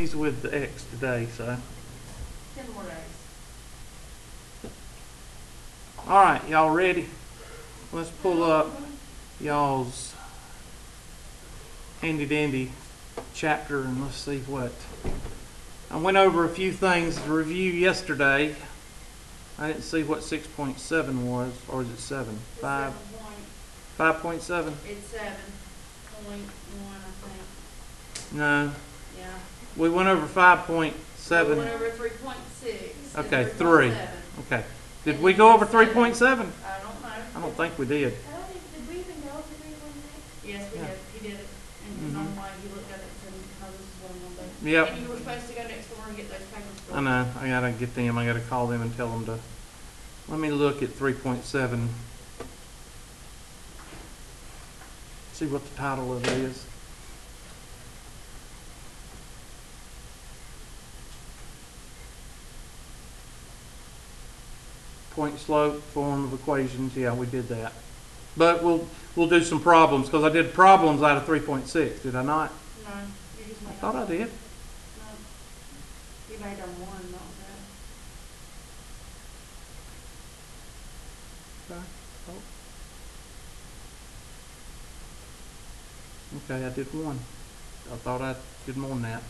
He's with the X today, so. Ten more days. All right, y'all ready? Let's pull up y'all's handy dandy chapter and let's see what. I went over a few things to review yesterday. I didn't see what six point seven was, or is it seven? It's Five, seven point- five point seven? It's seven point one, I think, No, yeah. We went over five point We seven. went over three point six. Okay, three. 3.7. Okay, did we go over three point seven? I don't know. I don't think we did. I don't think, did we even go over three one six? Yes, we Yeah. did, he did it, and Mhm. normally he looked at it and said, no, this is what I'm gonna do. Yep. And you were supposed to go next door and get those papers. I know, I gotta get them, I gotta call them and tell them to, let me look at three point seven. See what the title of it is. Point slope, form of equations, yeah, we did that. But we'll, we'll do some problems, cause I did problems out of three point six, did I not? No, you just I thought I did. No. You made on one, not that. Okay. Okay, I did one. I thought I did more than that.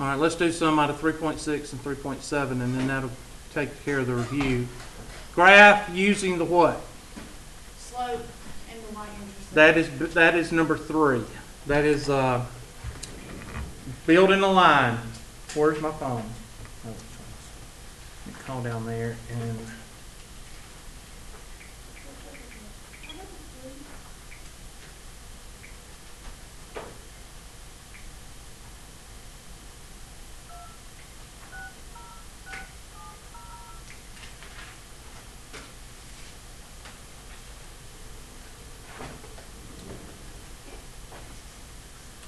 All right, let's do some out of three point six and three point seven, and then that'll take care of the review. Graph using the what? Slope and the y intercept. That is, that is number three. That is, uh, building a line. Where's my phone? Oh, Call down there and,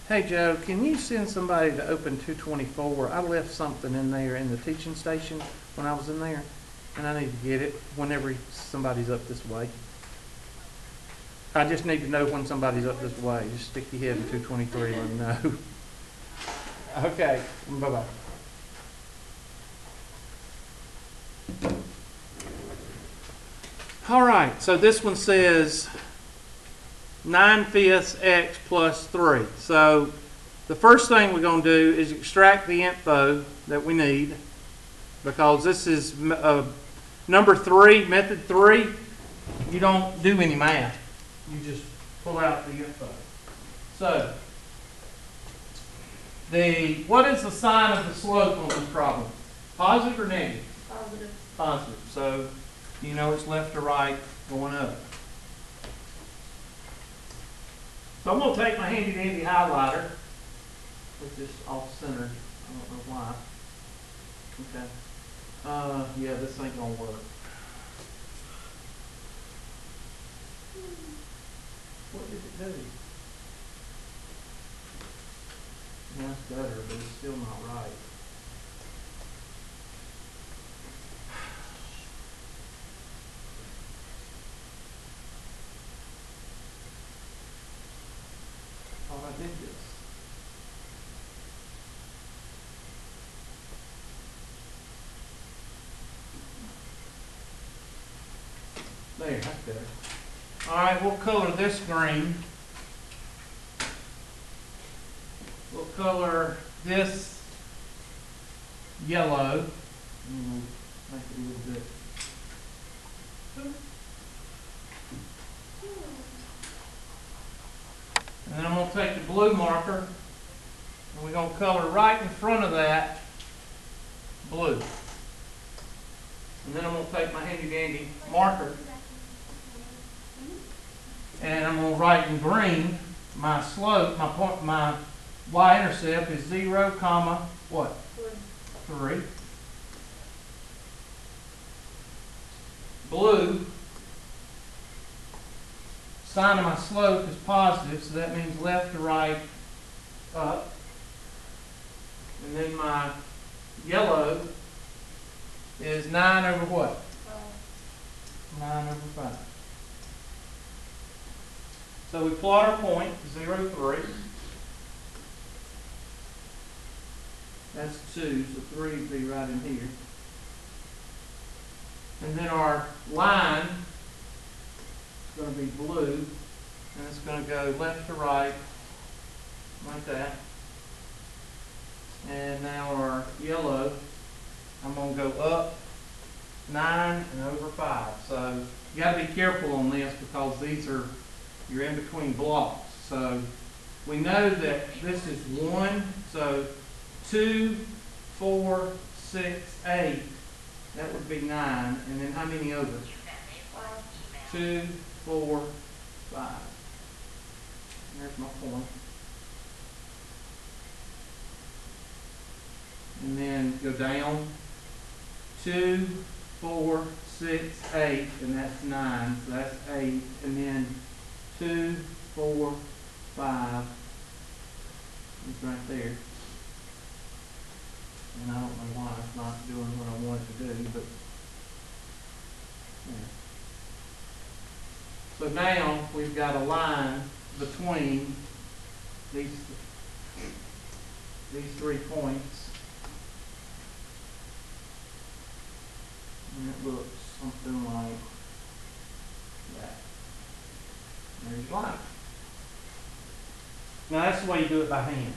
hey Joe, can you send somebody to open two twenty-four? I left something in there in the teaching station when I was in there, and I need to get it whenever somebody's up this way. I just need to know when somebody's up this way. Just stick your head in two twenty-three and let me know. Okay, bye-bye. All right, so this one says nine fifths x plus three. So the first thing we're gonna do is extract the info that we need because this is uh, number three, method three. You don't do any math. You just pull out the info. So the what is the sign of the slope on this problem? Positive or negative? Positive. Positive. So you know it's left to right going up. So I'm gonna take my handy dandy highlighter, which is off center. I don't know why. Okay. Uh, yeah, this ain't gonna work. What did it do? It's better, but it's still not right. Oh, I did this. There, better. All right, we'll color this green. We'll color this yellow. Mm-hmm. Make it a little bit. Then I'm gonna take the blue marker and we're gonna color right in front of that blue. And then I'm gonna take my handy dandy marker and I'm gonna write in green, my slope, my point, my y-intercept is zero comma, what? Three. Blue, sign of my slope is positive, so that means left to right, up. And then my yellow is nine over what? 5. Nine over five. So we plot our point, zero, three. That's two, so three would be right in here. And then our line is gonna be blue, and it's gonna go left to right, like that. And now our yellow, I'm gonna go up nine and over five. So you gotta be careful on this because these are, you're in between blocks. So we know that this is one, so two, four, six, eight, that would be nine. And then how many over? Two, four, five. There's my point. And then go down. Two, four, six, eight, and that's nine, so that's eight. And then two, four, five. It's right there. And I don't know why it's not doing what I want it to do, but. yeah. So now, we've got a line between these, these three points. And it looks something like that. There's line. Now, that's the way you do it by hand.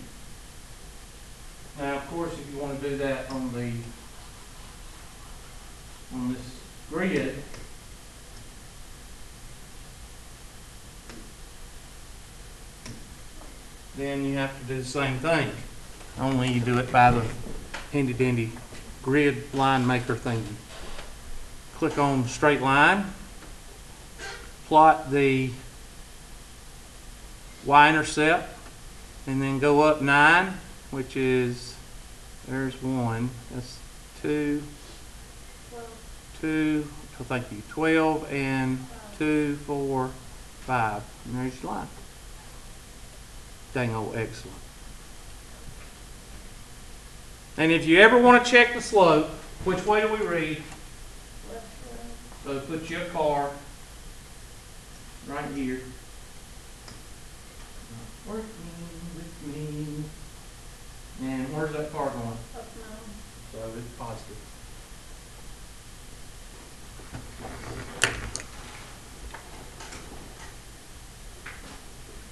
Now, of course, if you want to do that on the, on this grid, then you have to do the same thing. Only you do it by the handy dandy grid line maker thingy. Click on straight line, plot the y-intercept, and then go up nine, which is, there's one, that's two, Well, two, oh, thank you, twelve, and two, four, five, and there's your line. Dang old excellent. And if you ever want to check the slope, which way do we read? So put your car right here. Working with me. And where's that car going? up nine. So it's positive.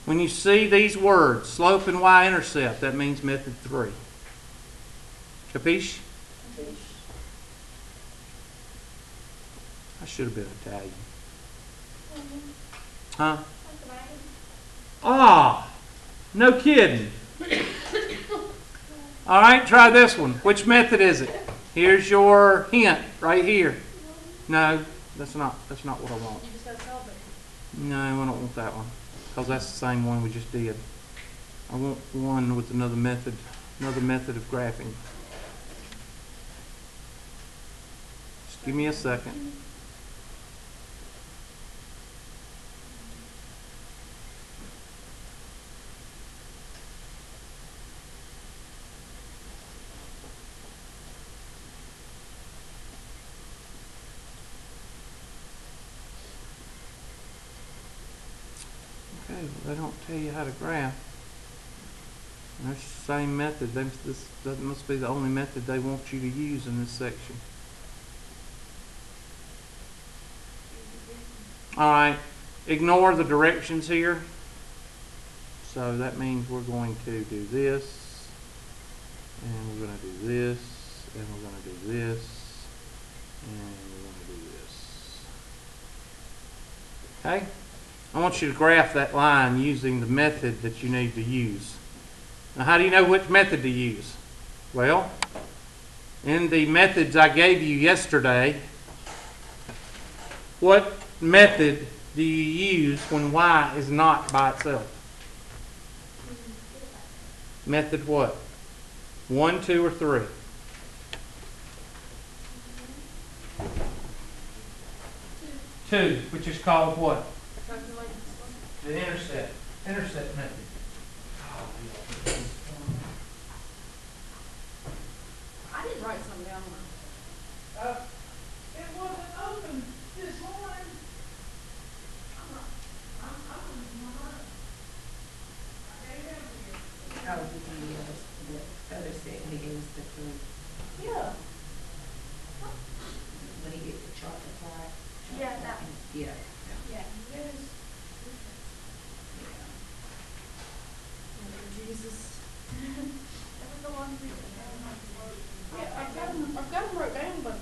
When you see these words, slope and y-intercept, that means method three. Capiche? Capiche? I should have been Italian. Huh? Ah, no kidding. All right, try this one. Which method is it? Here's your hint right here. No, that's not. That's not what I want. No, I don't want that one because that's the same one we just did. I want one with another method, another method of graphing. Just give me a second. They don't tell you how to graph. And That's the same method. They, this, that must be the only method they want you to use in this section. All right, ignore the directions here. So that means we're going to do this, and we're gonna do this, and we're gonna do this, and we're gonna do this. Okay? I want you to graph that line using the method that you need to use. Now, how do you know which method to use? Well, in the methods I gave you yesterday, what method do you use when y is not by itself? Method what? One, two, or three? Two, which is called what? The intercept, intercept method. I didn't write something down. Uh, it wasn't open this morning. I'm not, I'm, I'm in my mind. I gave it to you. Oh, he gave us the other set, he gave us the food, Yeah. when he gets the chocolate pie. Yeah, chocolate that- and- Yeah, Yeah, it was. yeah. Jesus. That was the one we. Yeah, I've got them, I've got them wrote down, but.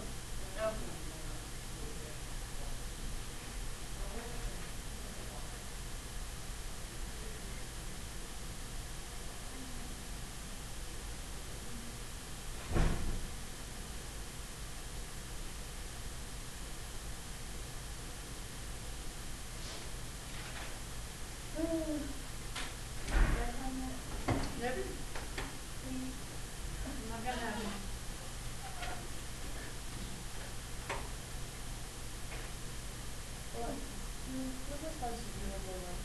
Never. I'm not gonna have it. What? Mm, what was supposed to do over there?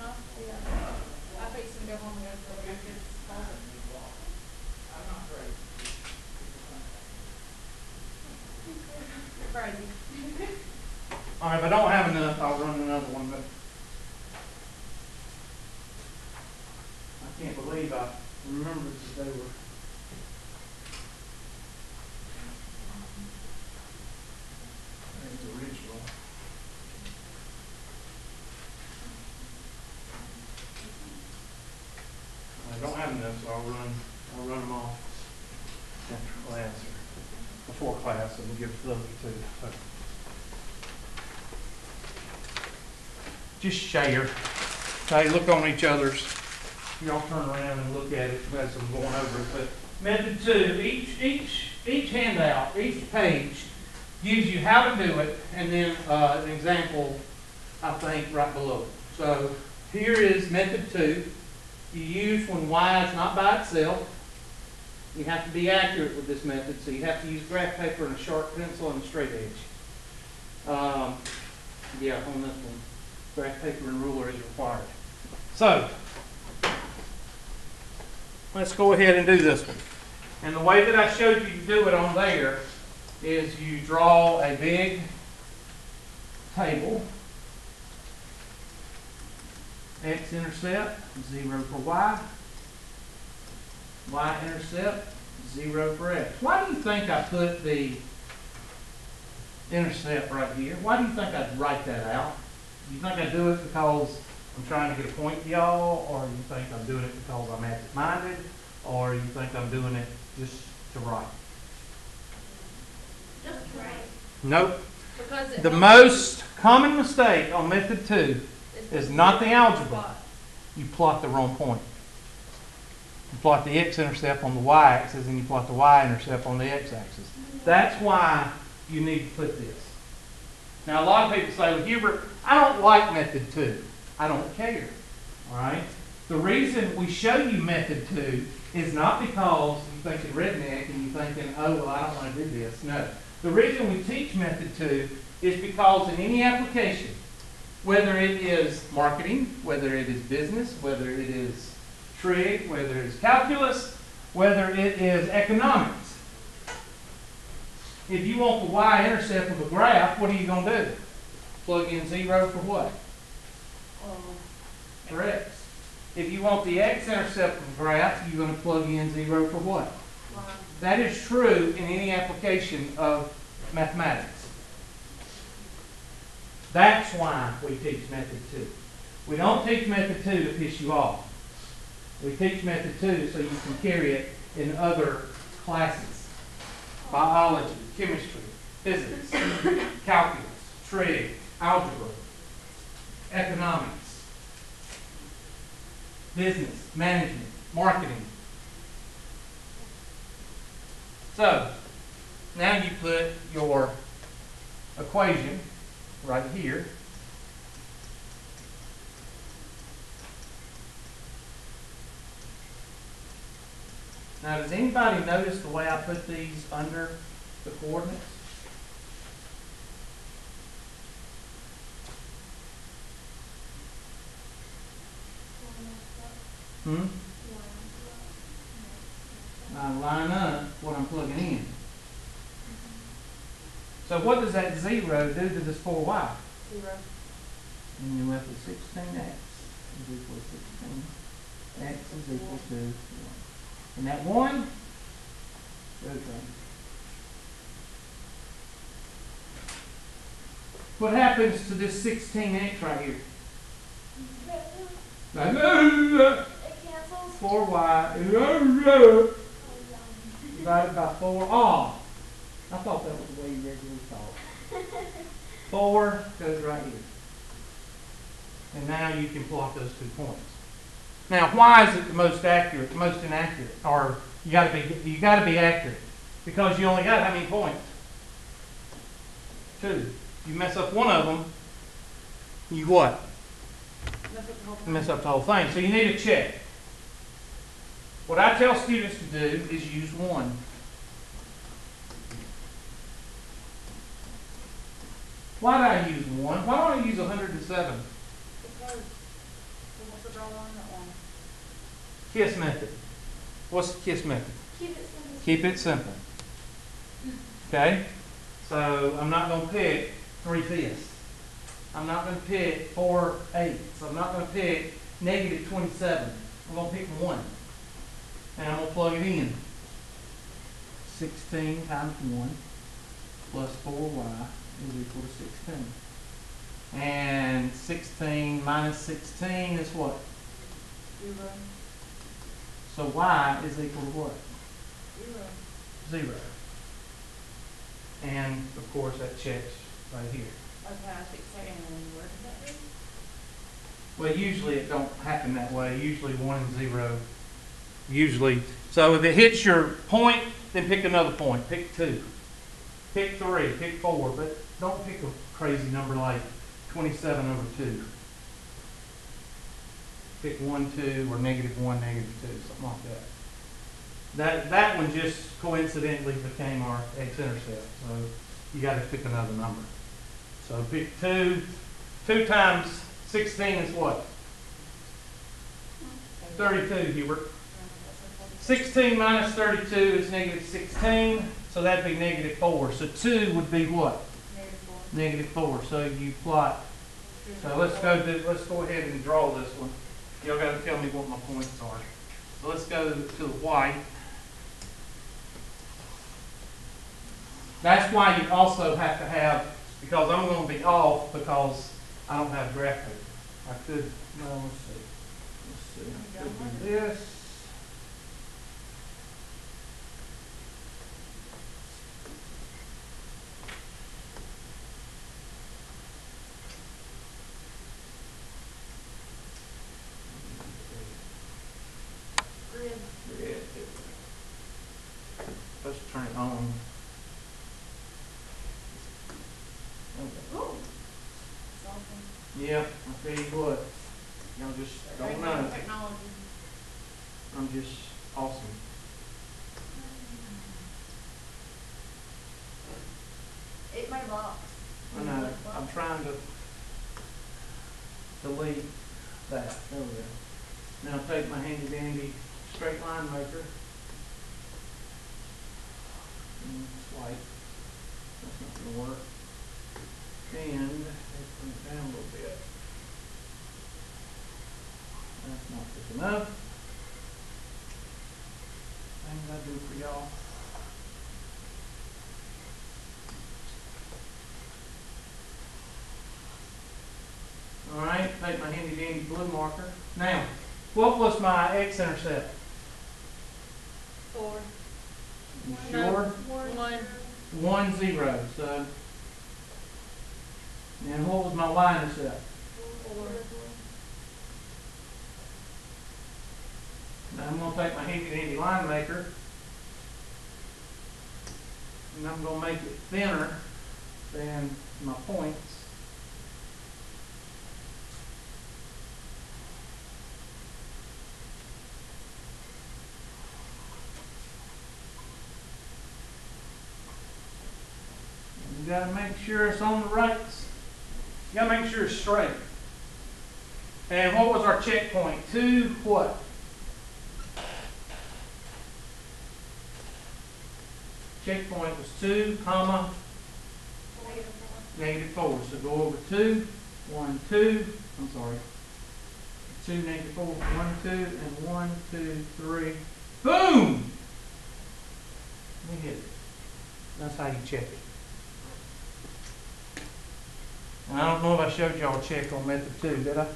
Huh? Yeah. I fix and go home and go to the kids' closet. You're crazy. All right, if I don't have enough, I'll run another one, but I can't believe I remembered that they were. There's the original. I don't have enough, so I'll run, I'll run them off after class or before class and give it to so. just share. Okay, look on each other's. Y'all turn around and look at it as I'm going over it. But method two, each, each, each handout, each page gives you how to do it, and then, uh, an example, I think, right below it. So here is method two. You use when y is not by itself. You have to be accurate with this method, so you have to use graph paper and a sharp pencil and a straight edge. Um, yeah, on this one graph paper and ruler is required. So, let's go ahead and do this one. And the way that I showed you to do it on there is you draw a big table. X-intercept, zero for Y. Y-intercept, zero for X. Why do you think I put the intercept right here? Why do you think I'd write that out? You think I do it because I'm trying to get a point to y'all, or you think I'm doing it because I'm absent-minded, or you think I'm doing it just to write? Just right. Nope. Because The most common mistake on method two, is not the algebra. You plot the wrong point. You plot the x-intercept on the y-axis, and you plot the y-intercept on the x-axis. That's why you need to put this. Now, a lot of people say, well, Hubert, I don't like method two. I don't care. All right? The reason we show you method two is not because you're thinking redneck and you're thinking, oh, well, I don't want to do this. No. The reason we teach method two is because in any application, whether it is marketing, whether it is business, whether it is trade, whether it is calculus, whether it is economics, if you want the y-intercept of a graph, what are you going to do? Plug in zero for what? Oh. For x. If you want the x-intercept of a graph, you're going to plug in zero for what? That is true in any application of mathematics. That's why we teach method two. We don't teach method two to piss you off. We teach method two so you can carry it in other classes. Biology, chemistry, physics, calculus, trig, algebra, economics, business, management, marketing, So, now you put your equation right here. Now, does anybody notice the way I put these under the coordinates? Hmm? I line up what I'm plugging in. So what does that zero do to this four y? Zero. And you're left with sixteen x is equal to sixteen. X is equal to one. And that one goes right. What happens to this sixteen X right here? It cancels. Four Y oh, divided by four R. I thought that was the way you originally thought. Four goes right here. And now you can plot those two points. Now, why is it the most accurate, the most inaccurate? Or you gotta be, you gotta be accurate. Because you only got how many points? Two. You mess up one of them, you what? Mess up the whole thing. mess up the whole thing. So you need a check. What I tell students to do is use one. Why do I use one? Why don't I use hundred and seven? Because, we want draw line that one. KISS method. What's the KISS method? Keep it simple. Keep it simple. Okay? So I'm not gonna pick three fifths. I'm not gonna pick four eighths. I'm not gonna pick negative twenty-seven. I'm gonna pick one. And I'm gonna plug it in. Sixteen times one plus four y is equal to sixteen. And sixteen minus sixteen is what? Zero, So y is equal to what? zero. Zero. And of course, that checks right here. Okay, I think second one, where did that go? Well, usually it don't happen that way. Usually one and zero. Usually, so if it hits your point, then pick another point. Pick two. Pick three, pick four, but don't pick a crazy number like twenty-seven over two. Pick one, two, or negative one, negative two, something like that. That, that one just coincidentally became our x-intercept, so you gotta pick another number. So pick two, two times sixteen is what? Thirty-two, Hubert. Sixteen minus thirty-two is negative sixteen, so that'd be negative four. So two would be what? Negative four. Negative so you plot. So let's go, do- let's go ahead and draw this one. Y'all gotta tell me what my points are. So let's go to the white. That's why you also have to have, because I'm gonna be off because I don't have graph paper. I could, no, let's see. Let's see, I could do this. Grid. Yeah. Let's turn it on. Okay. Ooh. It's awesome. Yeah, I tell you what, y'all just don't know. Technology. I'm just awesome. It made a box. I know, I'm trying to delete that, there we go. Now take my handy dandy straight line maker. And swipe. That's not gonna work. And, let's bring it down a little bit. That's not good enough. Things I do for y'all. All right, take my handy dandy blue marker. Now, what was my x-intercept? Four. You sure? One. One zero, so. And what was my y-intercept? Four. Now I'm gonna take my handy dandy line maker. And I'm gonna make it thinner than my points. You gotta make sure it's on the right. You gotta make sure it's straight. And what was our checkpoint? Two what? Checkpoint was two, comma, Negative four. negative four. So go over two, one, two, I'm sorry. two, negative four, one, two, and one, two, three. Boom! Let me hit it. That's how you check it. And I don't know if I showed y'all a check on method two, did I?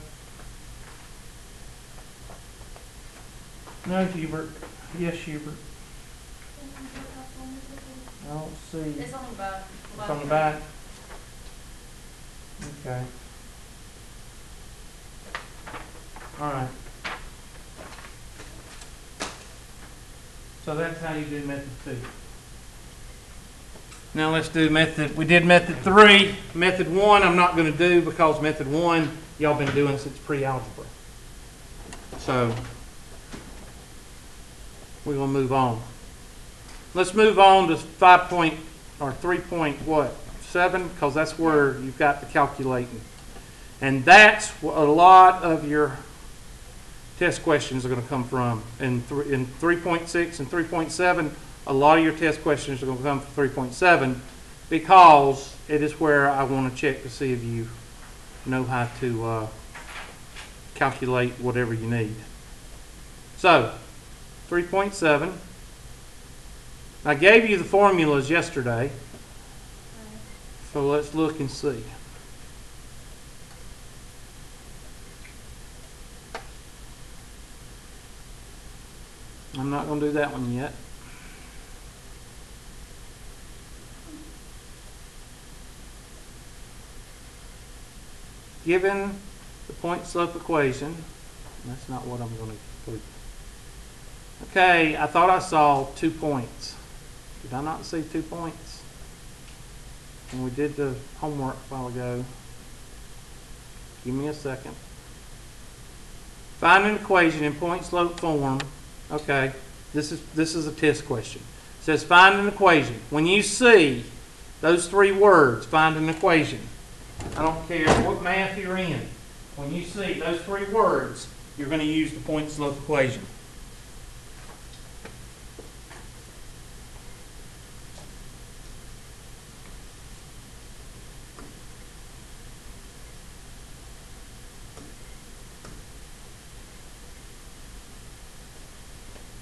No, Hubert. Yes, Hubert. I don't see. It's on the back. It's on the back? Okay. All right. So that's how you do method two. Now let's do method, we did method three. Method one, I'm not gonna do because method one, y'all been doing since pre-algebra. So, we're gonna move on. Let's move on to five point, or three point what, seven, because that's where you've got the calculating. And that's a lot of your test questions are gonna come from. In three, in three point six and three point seven, a lot of your test questions are gonna come from three point seven, because it is where I wanna check to see if you know how to, uh, calculate whatever you need. So, three point seven. I gave you the formulas yesterday, so let's look and see. I'm not gonna do that one yet. Given the point slope equation, that's not what I'm gonna put. Okay, I thought I saw two points. Did I not see two points? When we did the homework a while ago. Give me a second. Find an equation in point slope form. Okay, this is, this is a test question. It says find an equation. When you see those three words, find an equation. I don't care what math you're in. When you see those three words, you're gonna use the point slope equation.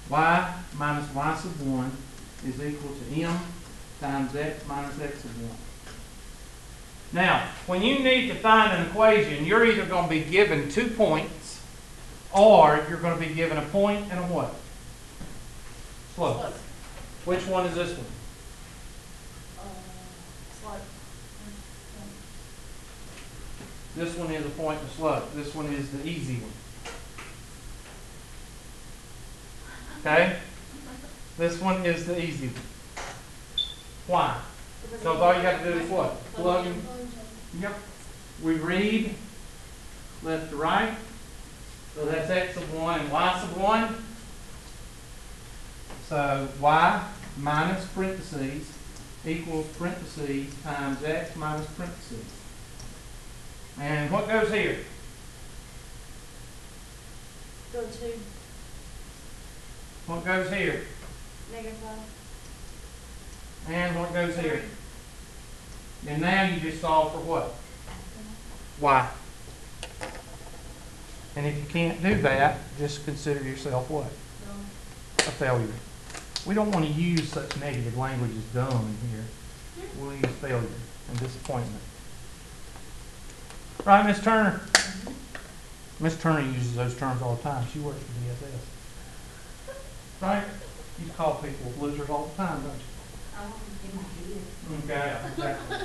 y minus y sub 1 is equal to m times x minus x sub 1. Now, when you need to find an equation, you're either going to be given two points, or you're going to be given a point and a what? Slope. Which one is this one? Uh, slope. This one is a point and a slope. This one is the easy one. Okay? This one is the easy one. Why? So all you have to do is what? Plug in. Yep. We read left to right. So that's x sub 1 and y sub 1. So y minus parentheses equals parentheses times x minus parentheses. And what goes here? Go to What goes here? negative five. And what goes here? And now you just solve for what? Why? And if you can't do that, just consider yourself what? A failure. We don't want to use such negative language as dumb in here. We'll use failure and disappointment. Right, Miss Turner? Miss Turner uses those terms all the time. She works for DSS. Right? You call people losers all the time, don't you? Um, in my head. Okay, exactly.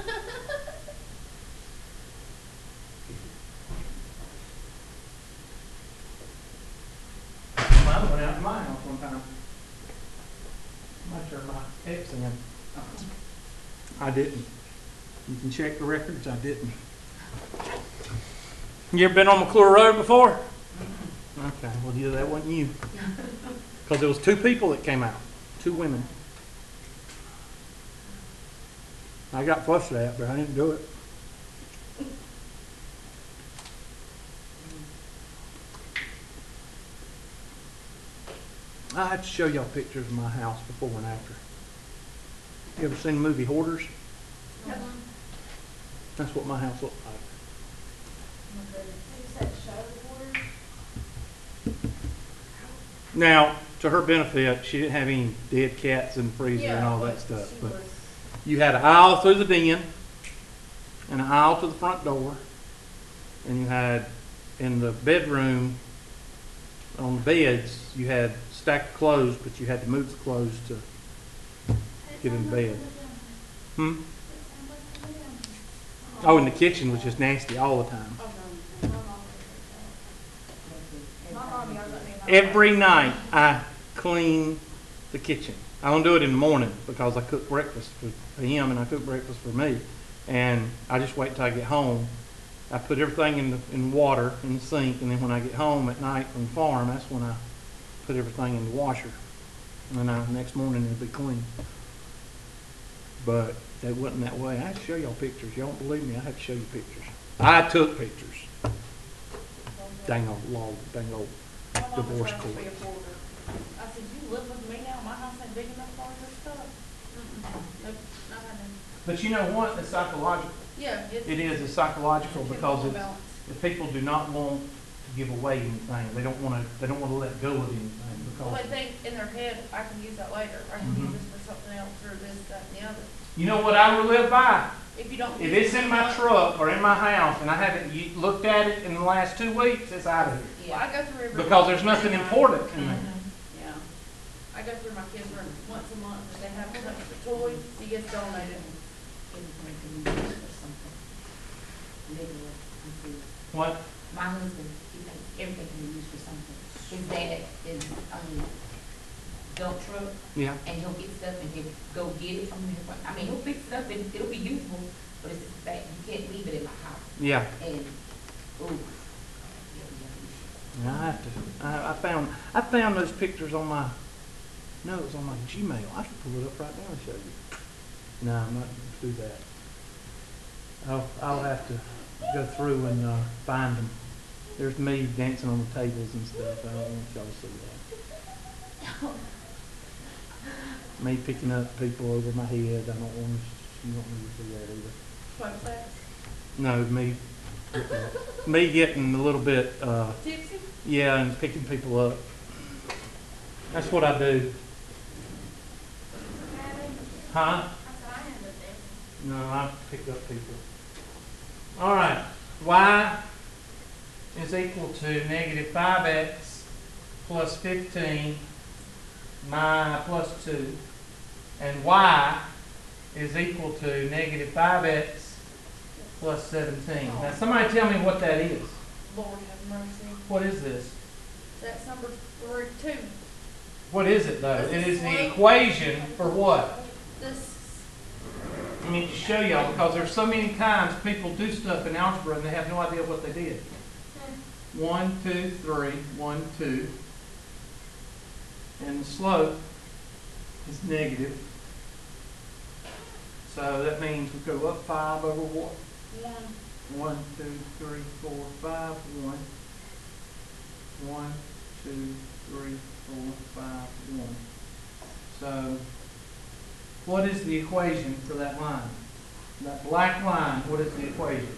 Mine went out in my house one time. I turned my ex in. I didn't. You can check the records, I didn't. You ever been on McClure Road before? Okay, well, yeah, that wasn't you. Because there was two people that came out, two women. I got fussed at, but I didn't do it. I had to show y'all pictures of my house before and after. You ever seen the movie Hoarders? That's what my house looked like. You said show order? Now, to her benefit, she didn't have any dead cats in the freezer and all that stuff. But you had an aisle through the den, and an aisle to the front door, and you had in the bedroom on the beds you had stacked clothes, but you had to move the clothes to get in bed. Hmm. Oh, and the kitchen was just nasty all the time. Every night I clean the kitchen. I don't do it in the morning because I cook breakfast for, him and I cook breakfast for me. And I just wait till I get home. I put everything in the in water in the sink, and then when I get home at night from the farm, that's when I put everything in the washer. And then I, next morning it'll be clean. But that wasn't that way. I have to show y'all pictures. Y'all don't believe me? I have to show you pictures. I took pictures. Dang old law, dang old My mom was divorce court. be a hoarder. I said, you live with me now, my house ain't big enough for all stuff. Nope, not happening. But you know what? It's psychological. Yeah, it's. It is, it's psychological because it's, Balance. the people do not want to give away anything. They don't want to, they don't want to let go of anything Well, they because, think in their head, I can use that later, I can use Mhm. this for something else, or this, that, and the other. you know what I will live by? If you don't. If use it's it in my enough- truck or in my house and I haven't ye- looked at it in the last two weeks, it's out of here. Well, I go through every. Because there's nothing important in there. Yeah. I go through my kids' room once a month, if they have touched the toys, he gets donated. Everything can be used for something. Literally, I'm. What? My husband, he thinks everything can be used for something. His dad is on the dump truck, Yeah. and he'll get stuff and he'll go get it from his, I mean, he'll fix it up and it'll be useful, but it's just the fact, you can't leave it in my house. Yeah. And, ooh. I have to, I, I found, I found those pictures on my, no, it was on my Gmail. I should pull it up right now and show you. No, I'm not gonna do that. I'll, I'll have to go through and, uh, find them. There's me dancing on the tables and stuff. I don't want y'all to see that. Me picking up people over my head. I don't want, you don't need to see that either. Like that. No, me, me getting a little bit, uh, Tipsy? yeah, and picking people up. That's what I do. Huh? No, I picked up people. All right, y is equal to negative five x plus fifteen, my plus two, and y is equal to negative five x plus seventeen. Now, somebody tell me what that is. Lord have mercy. What is this? That's number three, two. What is it though? It is the equation for what? Mean, to show y'all, because there's so many times people do stuff in algebra and they have no idea what they did. One, two, three, one, two. And the slope is negative. So that means we go up five over what? one, One, two, three, four, five, one. One, two, three, four, five, one. So, what is the equation for that line? That black line, what is the equation?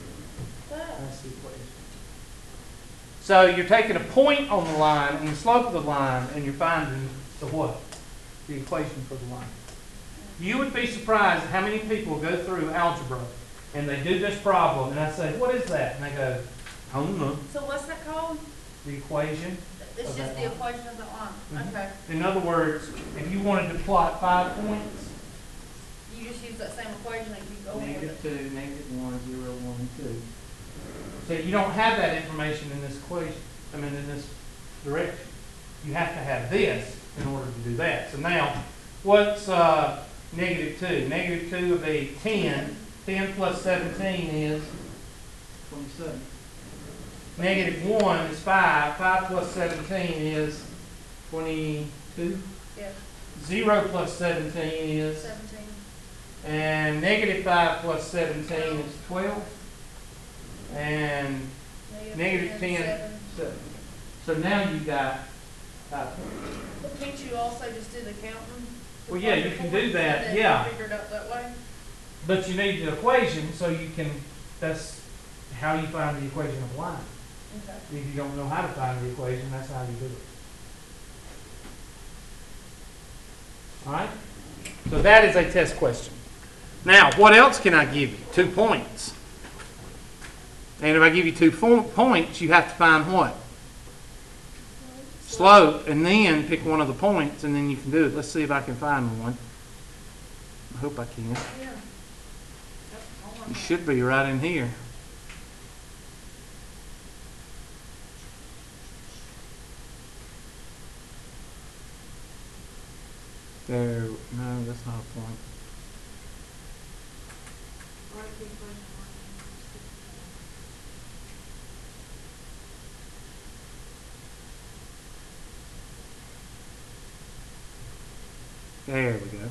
That's the equation. So you're taking a point on the line and the slope of the line, and you're finding the what? The equation for the line. You would be surprised how many people go through algebra and they do this problem, and I say, "What is that?" And they go, "I don't know." So what's that called? The equation. It's just the line. equation of the line. Mhm. Okay. In other words, if you wanted to plot five points, You just use that same equation and keep going with negative it. two, negative one, zero, one, two. So you don't have that information in this equation, I mean, in this direction. You have to have this in order to do that. So now, what's, uh, negative two? Negative two would be ten. Ten plus seventeen is twenty-seven. Negative one is five. Five plus seventeen is twenty-two. Yeah, Zero plus seventeen is seventeen. And negative five plus seventeen is twelve. And negative ten, seven. seven. So now you got five. Can't you also just do the counting? Well, yeah, you can do that, yeah. Figure it out that way? But you need the equation so you can, that's how you find the equation of line. Okay. If you don't know how to find the equation, that's how you do it. All right? So that is a test question. Now, what else can I give you? Two points. And if I give you two points, you have to find what? Slope, and then pick one of the points, and then you can do it. Let's see if I can find one. I hope I can. It should be right in here. There, no, that's not a point. There we go.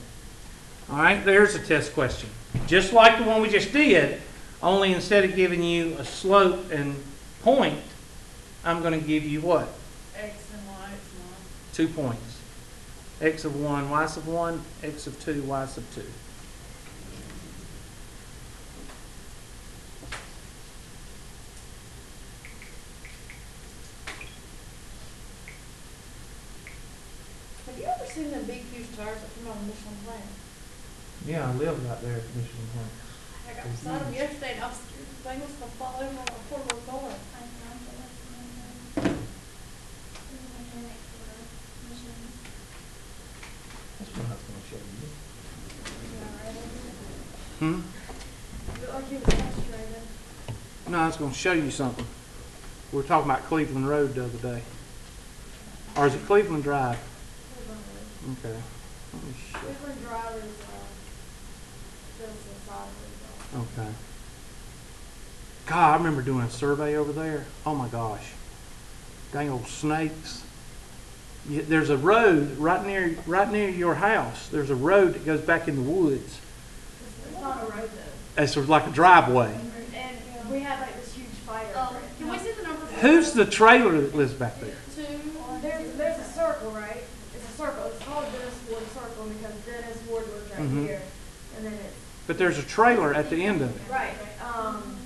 All right, there's a test question. Just like the one we just did, only instead of giving you a slope and point, I'm going to give you what? X and Y, X and Y. Two points. X of 1, y sub 1, x of 2, y sub 2. Have you ever seen them big huge tires that come out of Michelin plant? Yeah, I live right there at Michelin Point. I got beside them yesterday and I was scared the thing was gonna fall over on a portable car. That's what I was going to show you. Hmm? Looked like he was frustrated. No, I was going to show you something. We were talking about Cleveland Road the other day. Or is it Cleveland Drive? Okay. Let me show- Cleveland Drive is, uh, just the side of it. Okay. God, I remember doing a survey over there. Oh my gosh. Dang old snakes. There's a road right near right near your house. There's a road that goes back in the woods. It's not a road though. It's sort of like a driveway. And we had like this huge fire. over it. Can we see the number? Who's the trailer that lives back there? Two, there's, there's a circle, right? It's a circle. It's called Dennis Ward Circle because Dennis Ward lives right Mhm. here. And then it's, But there's a trailer at the end of it. right, um,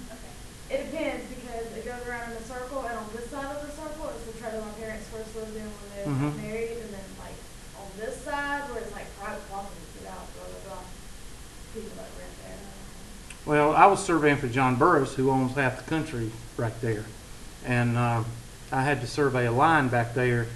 it depends because it goes around in a circle and on this side of the circle is the trailer my parents first lived in when they were married. And then like on this side where it's like private property, get out, blah, blah, blah. People that rent there. Well, I was surveying for John Burris, who owns half the country right there. And um, I had to survey a line back there.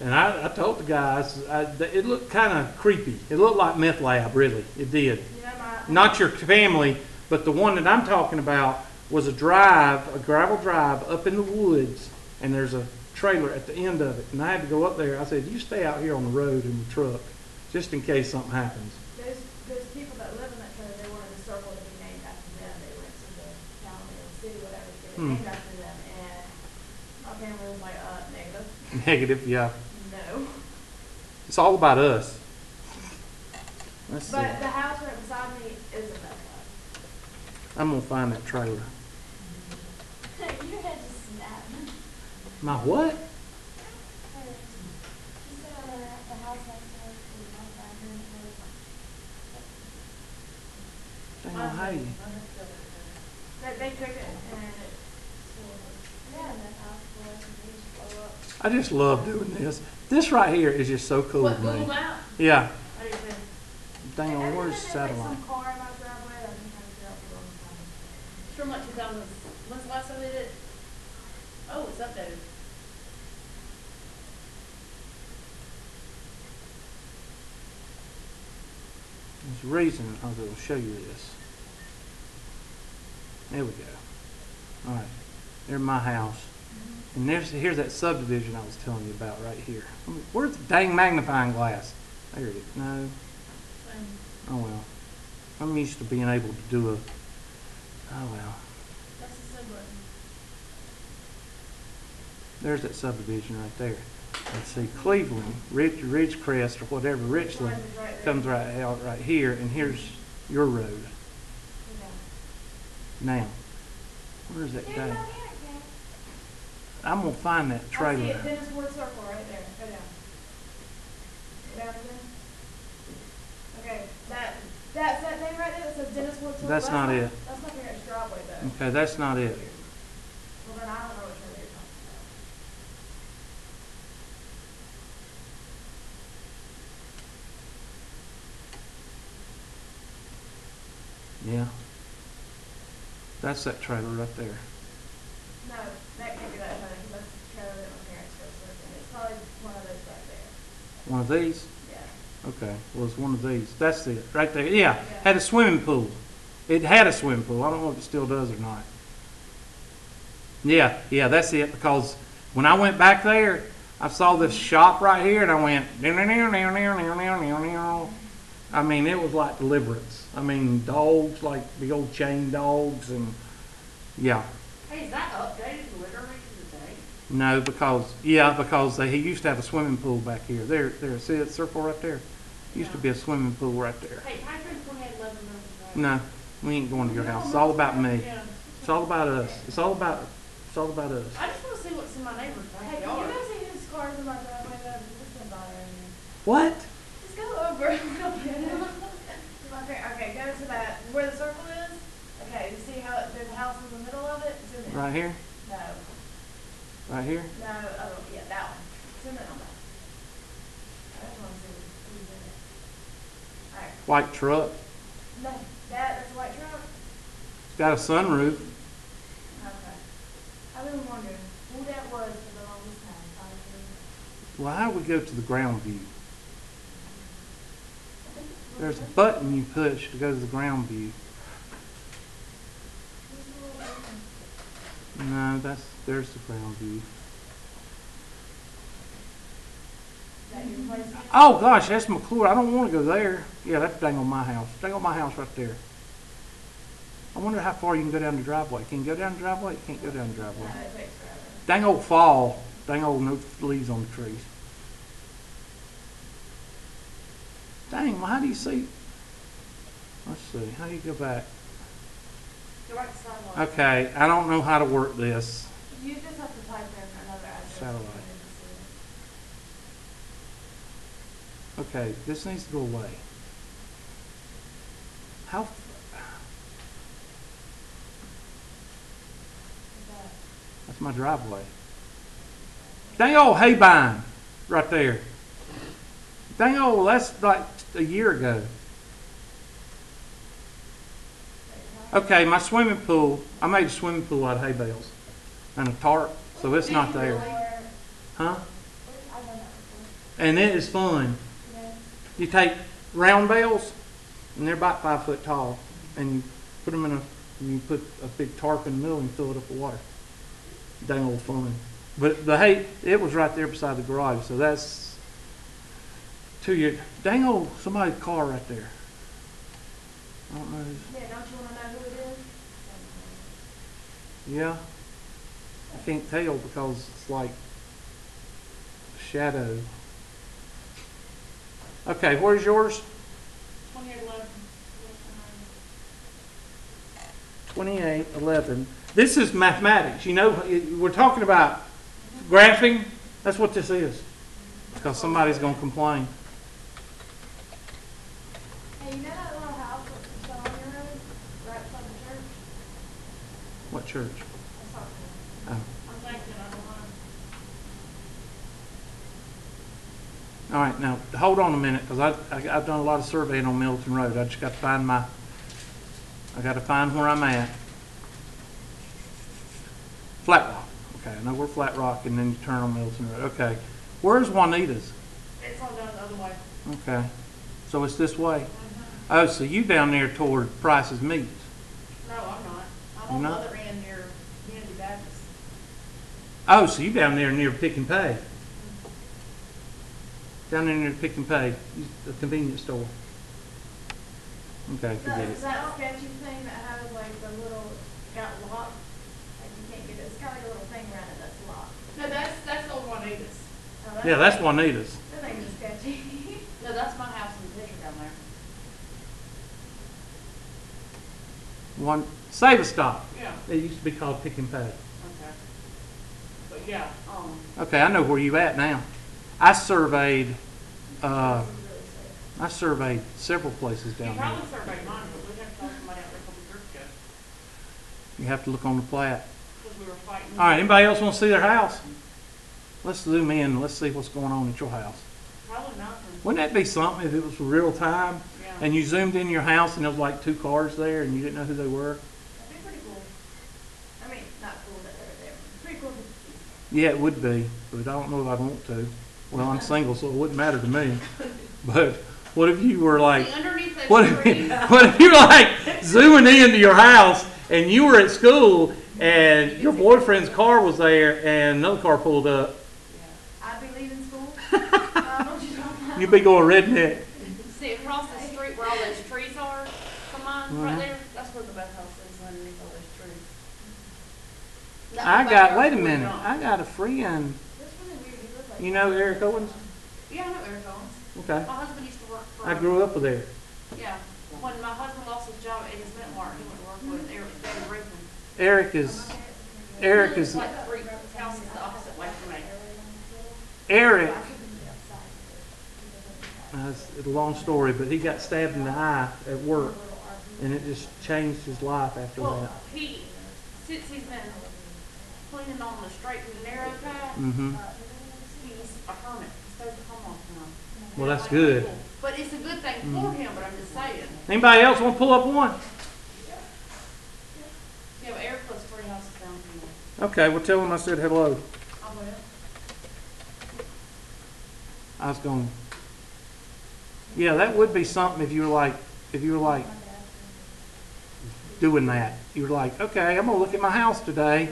And I, I told the guys, I, it looked kind of creepy. It looked like meth lab, really. It did. My. Not your family, but the one that I'm talking about was a drive, a gravel drive up in the woods, and there's a trailer at the end of it. And I had to go up there. I said, "You stay out here on the road in the truck, just in case something happens." Those, those people that live in that trailer, they wanted the circle to be named after them. They went to the county or the city, whatever, to get it Hmm. named after them. And my family was like, uh, negative. Negative, yeah. No. It's all about us. Let's see. But the house right beside me is a meth I'm gonna find that trailer. Your head just snapped. My what? You said uh, the house next door to my bathroom Dang, on, how you? They, they took it and it, Yeah, and the house was, and they just blow up. I just love doing this. This right here is just so cool what, to me. Map? Yeah. I do too. Dang, on, where's time there's, satellite? Like some car in my driveway, I've been trying to figure out the wrong time. It's from like two thousand, when's the last time they did it? Oh, it's updated. There's a reason I was going to show you this. There we go. All right. There's my house. And there's here's that subdivision I was telling you about right here. Where's the dang magnifying glass? There it is. No. Oh well. I'm used to being able to do a. Oh well. That's the button. There's that subdivision right there. Let's see, Cleveland, Ridge, Ridgecrest or whatever, Richland, right comes right out right here, and here's your road. Okay. Now, where's that There's I'm gonna find that trailer. I see it, Dennis Ward Circle, right there. Go down. Okay, that that's that thing right there that says Dennis Ward Circle. That's not it. That's not your driveway though. Okay, that's not it. Well then I don't know what you're talking about. Yeah. That's that trailer right there. No, that can't be that. One of these? Yeah. Okay, well, it's one of these. That's it, right there. Yeah, had a swimming pool. It had a swimming pool. I don't know if it still does or not. Yeah, yeah, that's it, because when I went back there, I saw this shop right here, and I went, I mean, it was like deliverance. I mean, dogs, like the old chain dogs, and, yeah. Hey, is that updated literally to the day? No, because, yeah, because they, he used to have a swimming pool back here. There, there, see that circle right there? Used to be a swimming pool right there. Hey, type in twenty-eight eleven Milton Drive. No, we ain't going to your house. It's all about me. Yeah. It's all about us. It's all about, it's all about us. I just wanna see what's in my neighbor's Hey, can you backyard. guys see whose cars in my driveway though? Because it's been bothering me. What? Just go over. Go get it. My Okay, go to that, where the circle is. Okay, you see how it- there's a house in the middle of it? Zoom in. Right here? Right here? no, oh, yeah, that one. Zoom in on that. I just wanna see who's in it. Alright, White truck. no, that, that's a white truck? It's got a sunroof. Okay. I've been wondering who that was for the longest time. Well, how do we go to the ground view? It's- There's a button you push to go to the ground view. Who's the little person? No, that's, there's the ground view. Is that your place? Oh, gosh, that's McClure. I don't want to go there. Yeah, that's dang on my house. Dang on my house right there. I wonder how far you can go down the driveway. Can you go down the driveway? You can't go down the driveway. it takes forever. Dang old fall. Dang old no leaves on the trees. Dang, well, how do you see? Let's see, how do you go back? Go right to sidewalk. Okay, I don't know how to work this. You just have to type in another address. Satellite. Okay, this needs to go away. How, that's my driveway. Dang old Haybine, right there. Dang old, that's like a year ago. Okay, my swimming pool, I made a swimming pool out of hay bales and a tarp, so it's not there. Huh? I've done that before. And it is fun. You take round bales, and they're about five foot tall, and you put them in a, and you put a big tarp in the middle and fill it up with water. Dang old fun. But the hey, it was right there beside the garage, so that's two years. Dang old, somebody's car right there. I don't know. Yeah, don't you wanna know who it is? Yeah. I can't tell because it's like shadow. Okay, where's yours? Twenty-eight eleven. Twenty-eight, eleven. This is mathematics, you know, we're talking about graphing, that's what this is. Because somebody's gonna complain. Hey, you know that little house that's on your road, right beside the church? What church? I saw it. Oh. I'm thinking, I don't know. All right, now, hold on a minute, because I, I, I've done a lot of surveying on Middleton Road. I just got to find my, I got to find where I'm at. Flat Rock. Okay, I know we're Flat Rock, and then you turn on Middleton Road. Okay. Where's Juanita's? It's on down the other way. Okay. So it's this way? Oh, so you down there toward Price's Meats? No, I'm not. I'm You're on the not? other end near Baptist. Oh, so you down there near Pick and Pay? Down in there near Pick and Pay, the convenience store? Okay, forget That's it. that sketchy thing that has like the little, got locked, like you can't get it, it's got like a little thing around it that's locked. No, that's, that's old Juanita's. Oh, Yeah, that's Juanita's. That thing is sketchy. No, that's my house in the picture down there. One, Save a Stop. Yeah, It used to be called Pick and Pay. okay. But yeah, um, Okay, I know where you are at now. I surveyed, uh, This is really sick. I surveyed several places down there. probably surveyed mine, but we had to talk to somebody out there a couple years ago, You have to look on the plat. because we were fighting. All right, anybody else want to see their house? Let's zoom in, and let's see what's going on at your house. Probably nothing, Wouldn't that be something if it was real time? yeah. and you zoomed in your house and there was like two cars there and you didn't know who they were? That'd be pretty cool. I mean, not cool that they were there, but pretty cool to see. Yeah, it would be, but I don't know if I'd want to. Well, I'm single, so it wouldn't matter to me. But what if you were like, See, underneath those what if, what if you were like zooming into your house and you were at school and your boyfriend's car was there and another car pulled up? I'd be leaving school. I don't know what you're talking about. You'd be going redneck. see across the street where all those trees are, come on, right Mhm. there, that's where the bathhouse is underneath all those trees. That I got, wait a minute. I got a friend. That's really weird. He looked like. You know Eric Owens? Yeah, I know Eric Owens. Okay. My husband used to work for. I grew up with Eric. Yeah, when my husband lost his job at Eddie's Mint Mart, he went to work with Eric, David Rickman. Eric is, Eric is, Like three houses the opposite way from me. Eric, uh, it's a long story, but he got stabbed in the eye at work and it just changed his life after Well, that. he, since he's been cleaning on the straight and narrow path, hmm he's a hermit. He at home all the time. Well, that's good. But it's a good thing for Mm. him, but I'm just saying. Anybody else want to pull up one? Yeah, but Eric lives three houses down from me. Okay, well, tell him I said hello. I will. I was going, yeah, that would be something if you were like, if you were like doing that. You were like, okay, I'm going to look at my house today.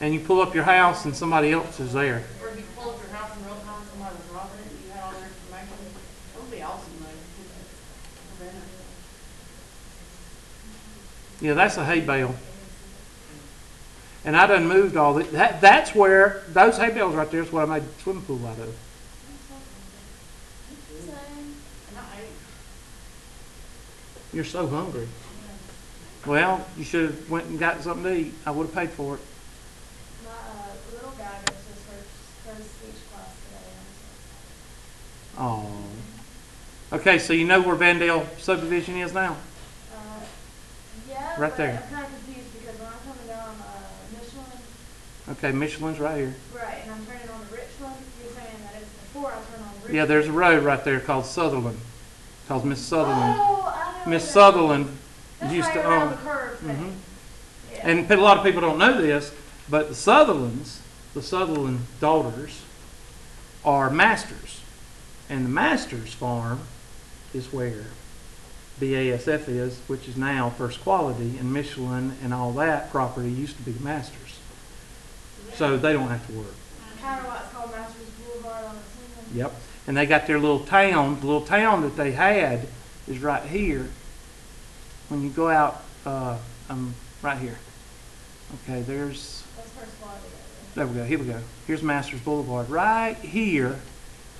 And you pull up your house and somebody else is there. Or if you pull up your house in real time, somebody was robbing it, and you had all their information. It would be awesome though. Prevent it. Yeah, that's a hay bale. And I done moved all the, that, that's where, those hay bales right there is what I made the swimming pool out of. You're so hungry. Well, you should have went and got something to eat. I would have paid for it. Oh. Okay, so you know where Vandale subdivision is now? Right there. I'm kind of confused because when I'm coming down uh, Michelin, Okay, Michelin's right here. right, and I'm turning on to Richland, you're saying that it's before I turn on Richland. Yeah, there's a road right there called Sutherland. Called Miss Sutherland. Oh, I know. Miss. Sutherland That's used right to own. the. Mhm. Yeah. And a lot of people don't know this, but the Sutherlands, the Sutherland daughters, are masters. And the masters farm is where BASF is, which is now First Quality, and Michelin and all that property used to be masters. So they don't have to work. kind of called Masters Boulevard on the. Yep. And they got their little town. The little town that they had is right here. When you go out, uh, um, right here. Okay, there's, That's first quality. there we go, here we go. Here's Masters Boulevard. Right here,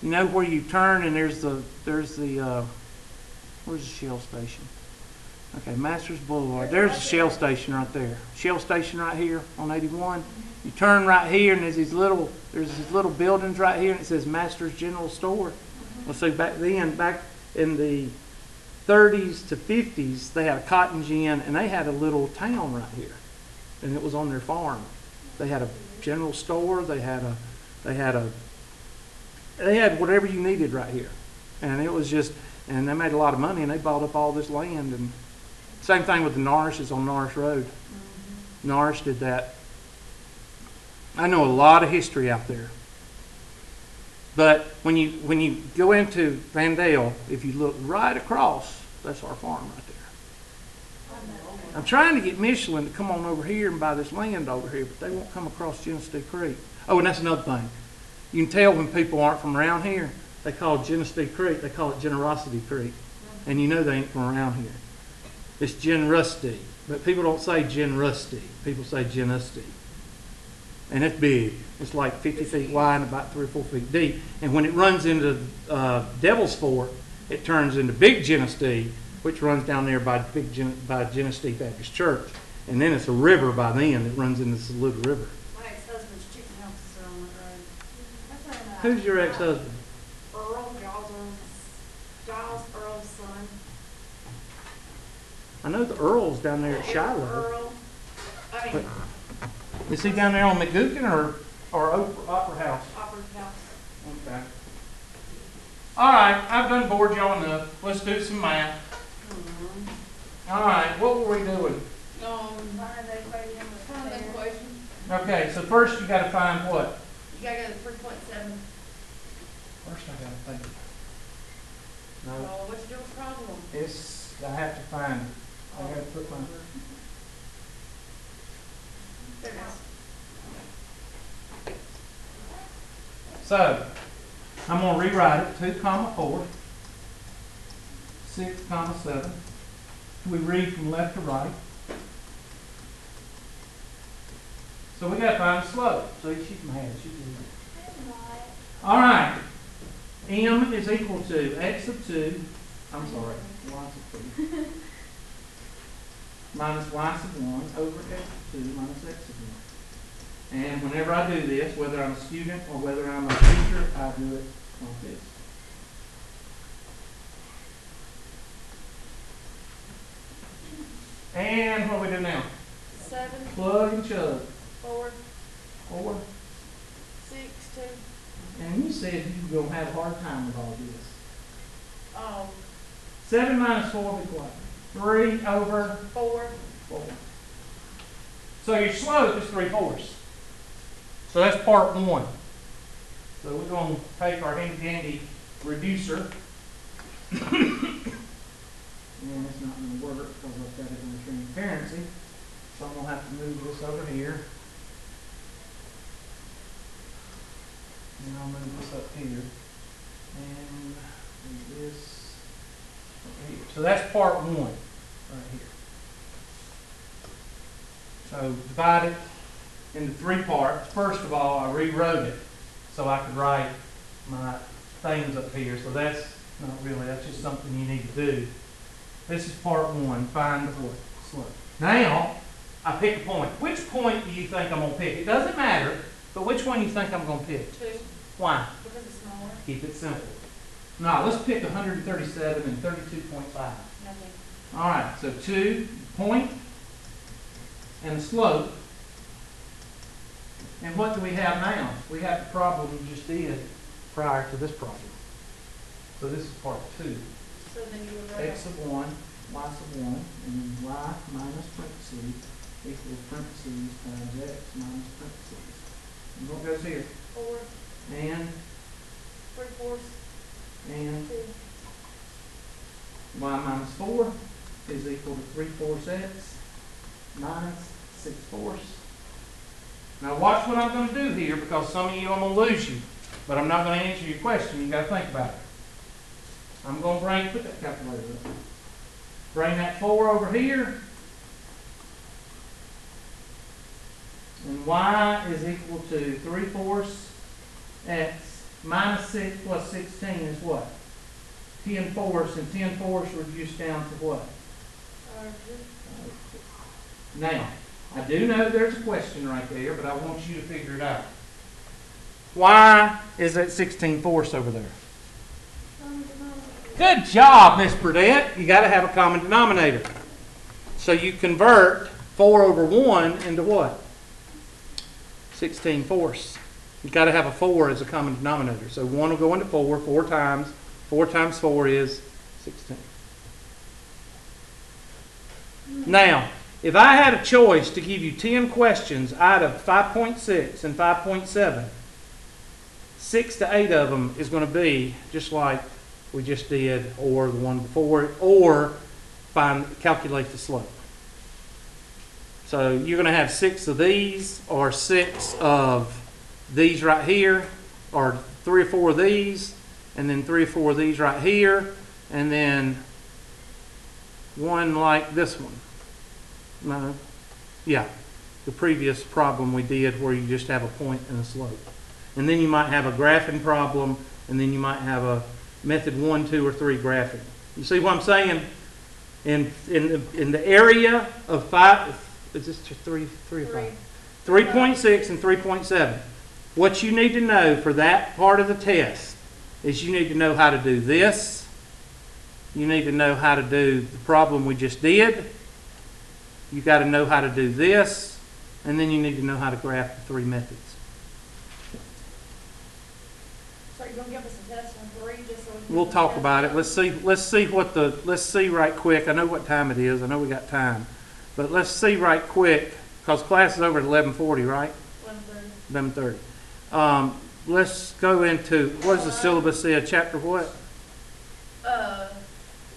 you know where you turn and there's the, there's the, uh, where's the Shell station? Okay, Masters Boulevard. There's the Shell station right there. Shell station right here on 81. You turn right here and there's these little, there's these little buildings right here and it says Masters General Store. Well, so back then, back in the 30s to 50s, they had a cotton gin and they had a little town right here. And it was on their farm. They had a general store, they had a, they had a, they had whatever you needed right here. And it was just, and they made a lot of money and they bought up all this land and same thing with the Norris's on Norris Road. Mm-hmm. Norris did that. I know a lot of history out there. But when you when you go into Vandale, if you look right across, that's our farm right there. I'm trying to get Michelin to come on over here and buy this land over here, but they won't come across Genesee Creek. Oh, and that's another thing. You can tell when people aren't from around here. They call Genesee Creek, they call it Generosity Creek. And you know they ain't from around here. It's Gen Rusty. But people don't say Gen Rusty. People say Genesee. And it's big. It's like 50 feet wide and about three or four feet deep. And when it runs into uh, Devil's Fork, it turns into Big Genesee, which runs down there by Big Gen- by Genesee Baptist Church. And then it's a river by then that runs into the Saluda River. My ex-husband's chicken houses are on that road. That's right now. Who's your ex-husband? Earl Giles, Giles Earl's son. I know the Earl's down there at Shiloh. Earl, I mean, Is he down there on McGookin or, or Opera, Opera House? Opera House. Okay. All right, I've done bored y'all enough. Let's do some math. All right, what were we doing? Um, Find the equation with find the there. equation, Okay, so first you gotta find what? you gotta go to three point seven. First I gotta think. No, Oh, what's your problem? it's, I have to find, it. I gotta put my, There it is. so, I'm gonna rewrite it, two comma four, six comma seven. We read from left to right. So we gotta find the slope, so she's mad, she's. All right. M is equal to x of two, I'm sorry, y sub two. Minus y sub one over x of two minus x of one. And whenever I do this, whether I'm a student or whether I'm a teacher, I do it like this. And what do we do now? Seven, Plug and chug. four, Four. six, two, And you said you're gonna have a hard time with all this. um, Seven minus four will be what? Three over four, four. So your slope is three fourths. So that's part one. So we're gonna take our handy dandy reducer. And it's not gonna work because I've got it in transparency. So I'm gonna have to move this over here. And I'll move this up here. And this here. So that's part one, right here. So divide it into three parts. First of all, I rewrote it so I could write my things up here. So that's not really, that's just something you need to do. This is part one, find the what? Slope. Now, I pick a point. Which point do you think I'm gonna pick? It doesn't matter, but which one do you think I'm gonna pick? two, Why? because it's smaller, Keep it simple. Now, let's pick 137 and 32.5. nothing. All right, so two, point, and the slope. And what do we have now? We have the problem we just did prior to this problem. So this is part two. So then you would X of one, y sub one, and then y minus parentheses equals parentheses times x minus parentheses. And what goes here? four, And, three fourths, and y minus four is equal to three fourths x minus six fourths. Now watch what I'm gonna do here, because some of you, I'm gonna lose you, but I'm not gonna answer your question, you gotta think about it. I'm gonna bring, put that calculator up. Bring that four over here. And y is equal to three fourths x minus six plus sixteen is what? ten fourths, and ten fourths reduced down to what? Now, I do know there's a question right there, but I want you to figure it out. Why is that sixteen fourths over there? Good job, Miss Burdette. You gotta have a common denominator. So you convert four over one into what? Sixteen fourths. You gotta have a four as a common denominator. So one will go into four, four times, four times four is sixteen. Now, if I had a choice to give you ten questions out of five point six and five point seven, six to eight of them is gonna be just like we just did, or the one before or find, calculate the slope. So you're gonna have six of these, or six of these right here, or three or four of these, and then three or four of these right here, and then one like this one. No, yeah, the previous problem we did where you just have a point and a slope. And then you might have a graphing problem, and then you might have a method one, two, or three graphing. You see what I'm saying? In, in, the- in the area of five, is this three, three or five? Three point six and three point seven. What you need to know for that part of the test is you need to know how to do this. You need to know how to do the problem we just did. You got to know how to do this. And then you need to know how to graph the three methods. So you're going to give us a test on three just so we will talk about it. Let's see let's see what the let's see right quick. I know what time it is. I know we got time. But let's see right quick because class is over at 11:40, right? 11:30. 11:30. Um, let's go into, what does the syllabus say? Chapter what? Uh,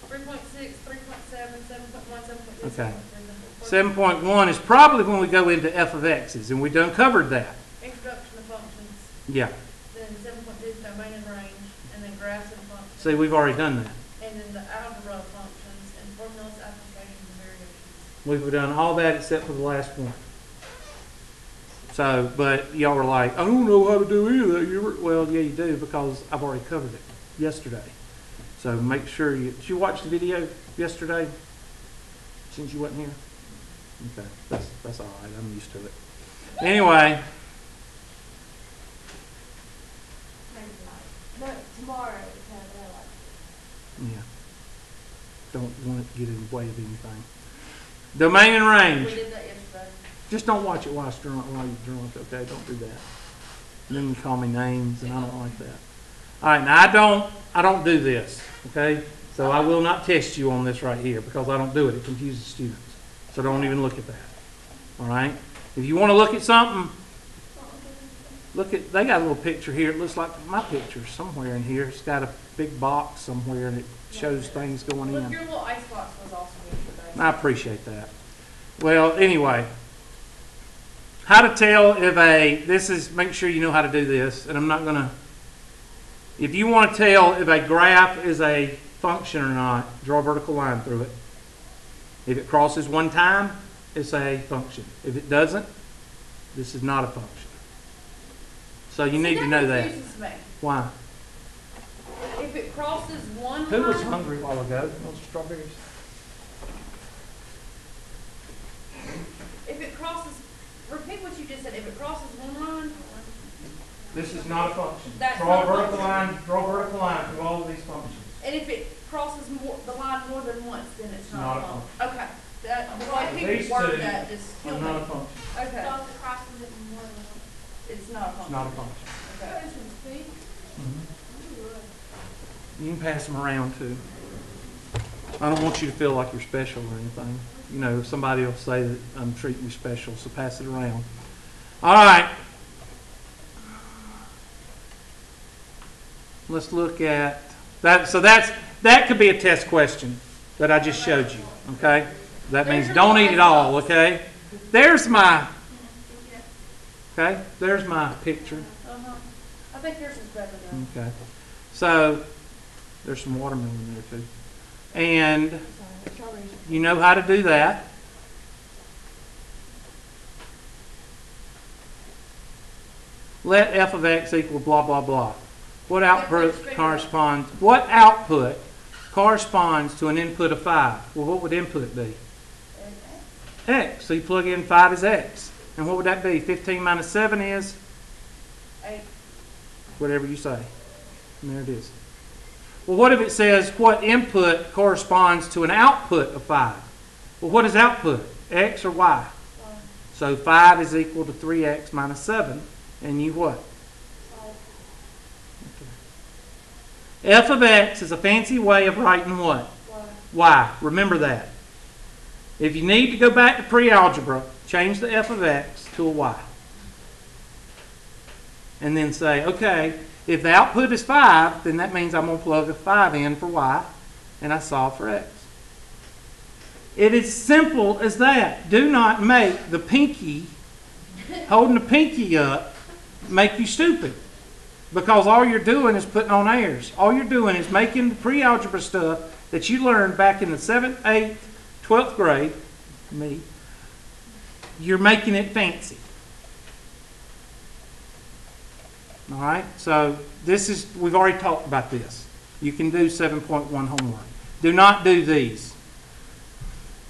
three point six, three point seven, seven point one, seven point two, Okay. seven point three. Seven point one is probably when we go into f of x's, and we done covered that. Introduction of functions, Yeah. then seven point two is domain and range, and then graphs and functions. See, we've already done that. And then the algebra of functions and formulas, applications, and variations. We've done all that except for the last one. So, but y'all were like, I don't know how to do any of that. You were, well, yeah, you do because I've already covered it yesterday. So make sure you, did you watch the video yesterday? Since you wasn't here? Okay, that's, that's all right. I'm used to it. Anyway, Maybe tonight. No, tomorrow, like. yeah. Don't want it to get in the way of anything. Domain and range. We did that yesterday. Just don't watch it while it's drunk, while you're drunk, okay? Don't do that. And then you call me names, and I don't like that. All right, now I don't, I don't do this, okay? So I will not test you on this right here because I don't do it. It confuses students. So don't even look at that. All right? If you want to look at something, look at, they got a little picture here. It looks like my picture somewhere in here. It's got a big box somewhere and it shows things going Look, in. your little icebox was yesterday. I appreciate that. Well, anyway, how to tell if a, this is, make sure you know how to do this, and I'm not gonna, if you want to tell if a graph is a function or not, draw a vertical line through it. If it crosses one time, it's a function. If it doesn't, this is not a function. So you need to know that. me. Why? If it crosses one Who was hungry a while ago? Those strawberries? if it crosses, repeat what you just said, if it crosses one line, This is not a function. That's Draw not a a vertical function. line, draw a vertical line through all of these functions. and if it crosses more, the line more than once, then it's Not not a a function. Okay, that, the way These people word two that just Are kill me. not a function. Okay, So if it crosses it more than once. it's not a function. It's not a function. Okay. Mm-hmm. You can pass them around too. I don't want you to feel like you're special or anything. You know, somebody will say that I'm treating you special, so pass it around. All right. Let's look at that. So that's that could be a test question that I just showed you. Okay. That means don't eat it all. Okay. There's my. Okay. There's my picture. Uh-huh. I think yours is better. Okay. So there's some watermelon in there too. And you know how to do that. Let f of x equal blah, blah, blah. What output corresponds, what output corresponds to an input of 5? Well, what would input be? X. So you plug in 5 as x. And what would that be? 15 minus 7 is? Eight. whatever you say. And there it is. Well, what if it says what input corresponds to an output of 5? Well, what is output? X or Y? One. So 5 is equal to 3x minus 7. And you what? Five. f of x is a fancy way of writing what? Y. Remember that. If you need to go back to pre-algebra, change the f of x to a y. And then say, okay, if the output is 5, then that means I'm going to plug a 5 in for y, and I solve for x. It is simple as that. Do not make the pinky, holding the pinky up, make you stupid. Because all you're doing is putting on airs. All you're doing is making the pre-algebra stuff that you learned back in the 7th, 8th, 12th grade, me, you're making it fancy. All right? So this is, we've already talked about this. You can do 7.1 homework. Do not do these.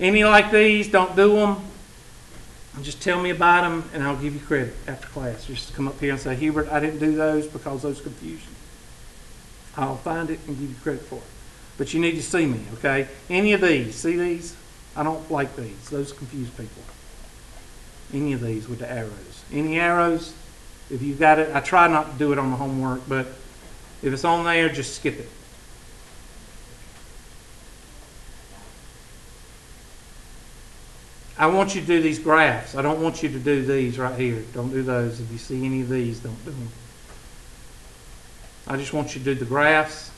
Any like these, don't do them. Just tell me about them and I'll give you credit after class. Just come up here and say, Hubert, I didn't do those because those confuse you. I'll find it and give you credit for it. But you need to see me, okay? Any of these, see these? I don't like these. Those confuse people. Any of these with the arrows. Any arrows? If you've got it, I try not to do it on the homework, but If it's on there, just skip it. I want you to do these graphs. I don't want you to do these right here. Don't do those. If you see any of these, don't do them. I just want you to do the graphs.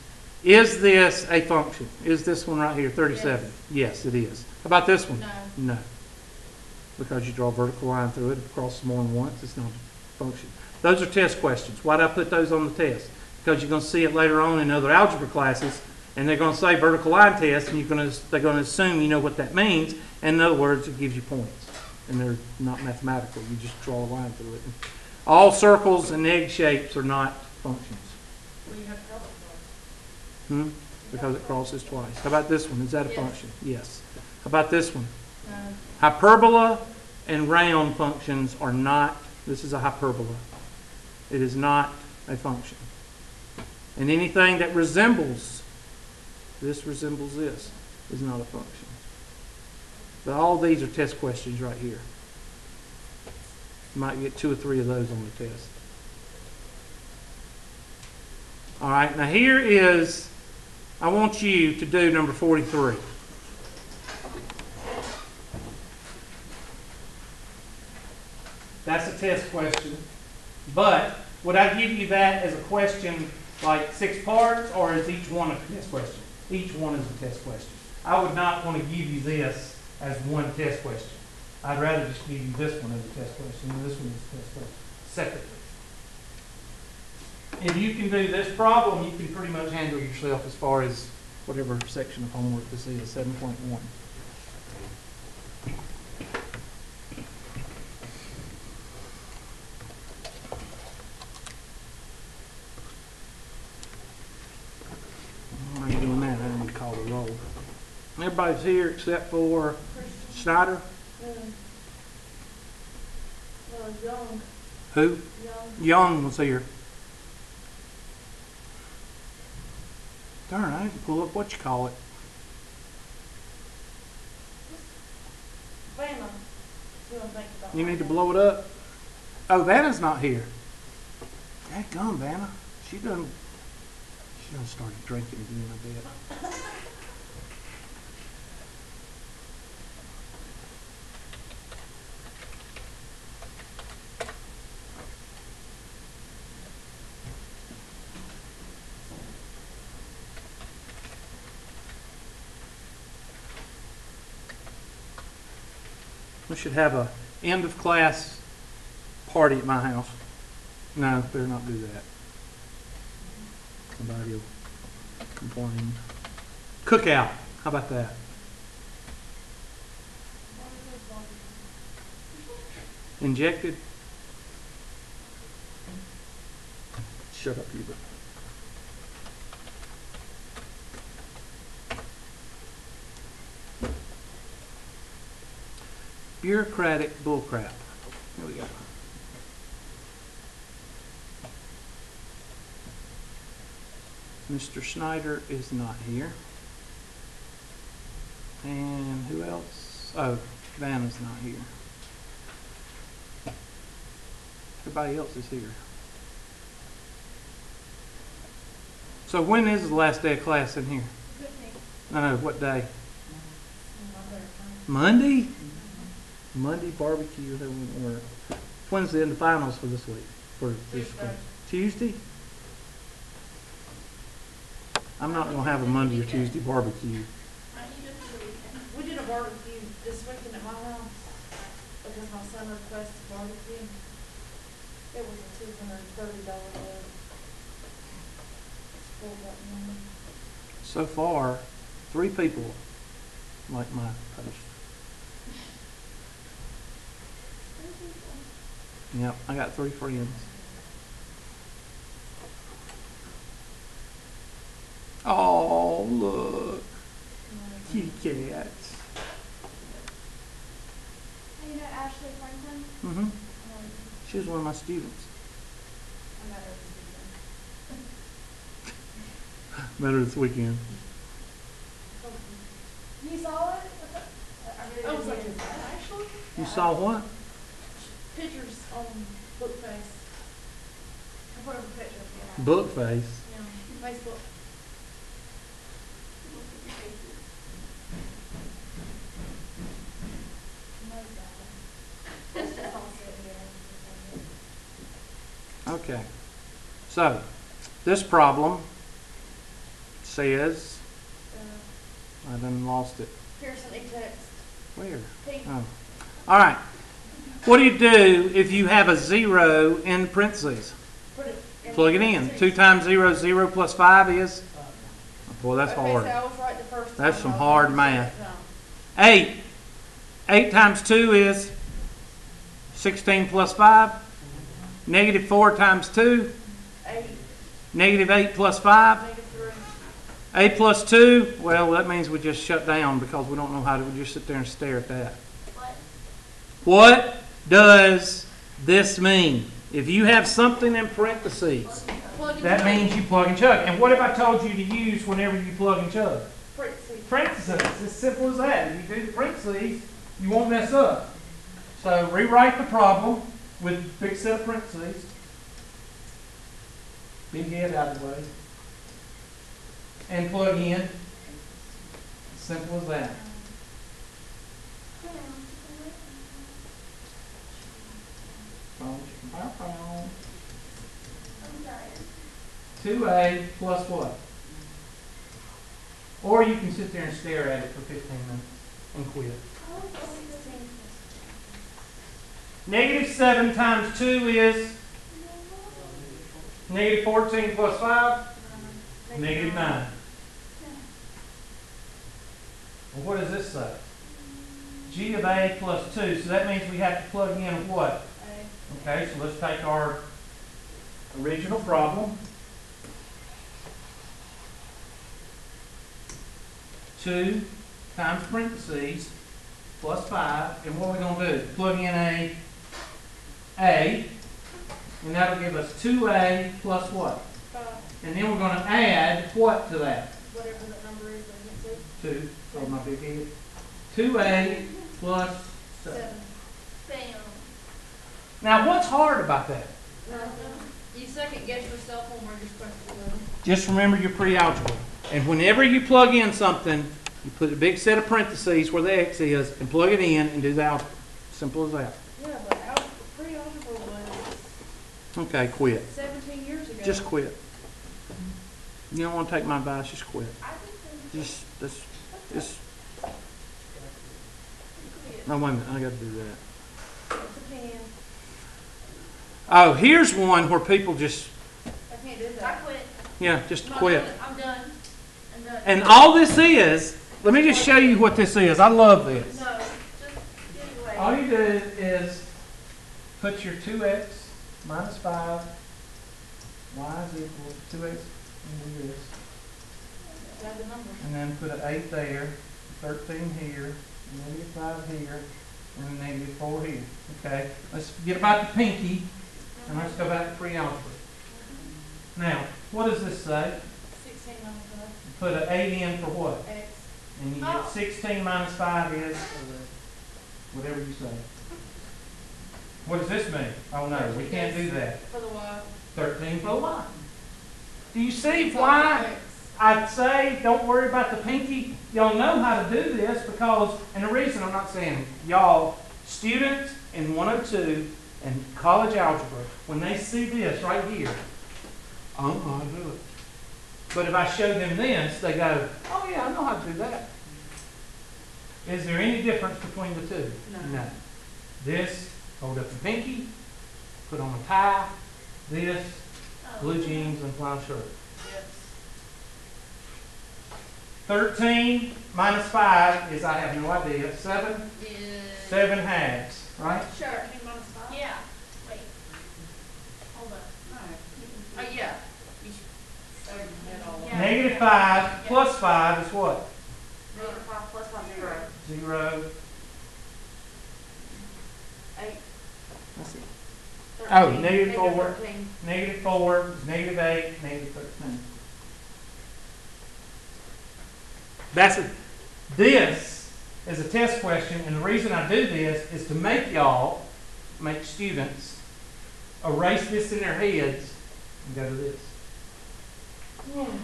Is this a function? Is this one right here, 37? Yes, it is. How about this one? No. No. Because you draw a vertical line through it, it crosses more than once, it's not a function. Those are test questions. Why did I put those on the test? Because you're gonna see it later on in other algebra classes, and they're gonna say vertical line test, and you're gonna, they're gonna assume you know what that means, and in other words, it gives you points. And they're not mathematical, you just draw a line through it. All circles and egg shapes are not functions. Well, you have to help it Hmm? Because it crosses twice. How about this one? Is that a Yes. function? Yes. How about this one? No. Hyperbola and round functions are not, this is a hyperbola. It is not a function. And anything that resembles, this resembles this, is not a function. But all these are test questions right here. You might get two or three of those on the test. All right, now here is, I want you to do number 43. That's a test question. But would I give you that as a question like six parts, or is each one a test question? Each one is a test question. I would not want to give you this as one test question. I'd rather just give you this one as a test question and this one as a test question separately. If you can do this problem, you can pretty much handle yourself as far as whatever section of homework this is, 7.1. Everybody's here except for Snyder. Young, Who? Young. Young was here. Darn, I didn't pull up what you call it. You need to blow it up. Oh, Vanna's not here. That gum, Vanna. She done. She done started drinking again. I bet. We should have a end of class party at my house. No, better not do that. Somebody will complain. Cookout. How about that? Injected? Shut up, Hubert. Bureaucratic bullcrap. Here we go. Mr. Snyder is not here. And who else? Oh, Vanna's not here. Everybody else is here. So when is the last day of class in here? I know, what day? Monday. Monday? Barbecue, or or- when's the end of finals for this week? For this Tuesday. Tuesday? I'm not gonna have a Monday or Tuesday barbecue. We did a barbecue this weekend at my house because my son requested barbecue. It was a two hundred and thirty dollar bill. It's full that money. So far, three people like my post. Yep, I got three friends. Oh, look, kitty cats. Hey, you know Ashley Franklin? Mm-hmm. Um, She was one of my students. I met her this Met her this weekend. weekend. You saw it? I really I was like, is that actually? You saw what? Pictures on Bookface. I put up a picture of you. Book face. Yeah. Facebook. That's just all set here. Okay. So, this problem says, Uh, I done lost it. Pearson e-text, Where? P, Oh. All right. What do you do if you have a zero in parentheses? Plug it in. Two times zero, zero plus five is? Boy, that's hard. so I was right the first time. That's some hard math. Eight. Eight times two is sixteen plus five. Negative four times two, Eight, negative eight plus five. negative three. A plus two, well, that means we just shut down because we don't know how to, we just sit there and stare at that. What? Does this mean? If you have something in parentheses, that means you plug and chug. And what if I told you to use whenever you plug and chug? Parentheses. Parentheses, as simple as that. If you do the parentheses, you won't mess up. So rewrite the problem with big set of parentheses. Big head out of the way. And plug in. Simple as that. Two A plus what? Or you can sit there and stare at it for fifteen minutes and quit. Negative seven times two is negative fourteen plus five, negative nine. Well, what does this say? G of A plus two, so that means we have to plug in what? Okay, so let's take our original problem. Two times parentheses plus five, and what are we gonna do? Plug in a A, and that'll give us two A plus what? Five, And then we're gonna add what to that? whatever that number is, I can't see. Two, oh my big head. Two A plus seven. Seven. Now, what's hard about that? You second guess yourself you're supposed to. Just remember your pre-algebra. And whenever you plug in something, you put a big set of parentheses where the X is and plug it in and do the algebra. Simple as that. Yeah, but algebra, pre-algebra was Okay, quit. seventeen years ago. Just quit. You don't want to take my advice, just quit. I think. Just, just, just, no, wait a minute, I gotta do that. It's a pen. Oh, here's one where people just, I can't do that. I quit. yeah, just I'm quit. doing it. I'm done. I'm done. And all this is, let me just show you what this is. I love this. No, just get it away. All you do is put your two x minus five, y is equal to two x, and do this. Got the numbers. And then put an eight there, thirteen here, negative five here, and a negative four here. Okay, let's get about the pinky, and let's go back to pre-algebra. Now, what does this say? Sixteen minus five, Put an eight in for what? X. And you Oh. get sixteen minus five is whatever you say. What does this mean? Oh no, we can't do that. For the Y. Thirteen for y. Do you see why. I'd say don't worry about the pinky? Y'all know how to do this because, and the reason I'm not saying y'all, students in 102 and college algebra, when they see this right here, I don't know how to do it. But if I show them this, they go, oh yeah, I know how to do that. Is there any difference between the two? No. This, hold up the pinky, put on a tie, this, Oh. blue jeans and flannel shirt. Yes. Thirteen minus five is, I have no idea, seven, Yeah. seven halves, right? Sure. Thirteen minus five? Yeah. Wait. Hold up. Oh, yeah. You should- Thirty, had all of Yeah. Negative five plus five is what? Negative five plus five, zero. Zero. Eight. Let's see. Oh, four. thirteen. Negative four is negative eight, negative thirteen. That's a, this is a test question, and the reason I do this is to make y'all, make students, erase this in their heads and go to this. Hmm.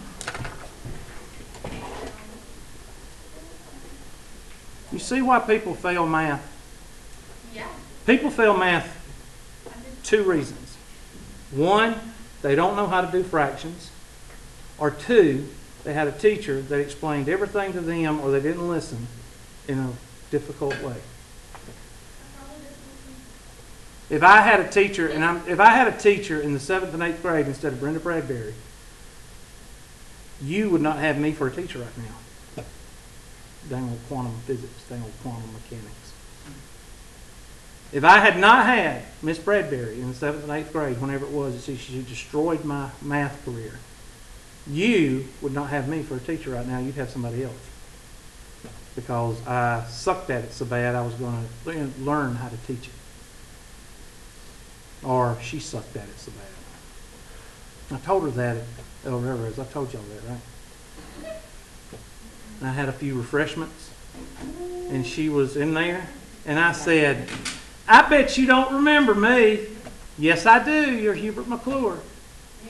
You see why people fail math? Yeah, People fail math two reasons. One, they don't know how to do fractions. Or two, they had a teacher that explained everything to them or they didn't listen in a difficult way. I probably didn't listen. If I had a teacher, and I'm, if I had a teacher in the seventh and eighth grade instead of Brenda Bradbury, you would not have me for a teacher right now. Dang old quantum physics, dang old quantum mechanics. If I had not had Miss Bradbury in the seventh and eighth grade, whenever it was, she, she destroyed my math career. You would not have me for a teacher right now. You'd have somebody else. Because I sucked at it so bad, I was going to learn how to teach it or she sucked at it so bad. I told her that El Rivers. I told y'all that, right? And I had a few refreshments, and she was in there, and I said, I bet you don't remember me. Yes, I do. You're Hubert McClure.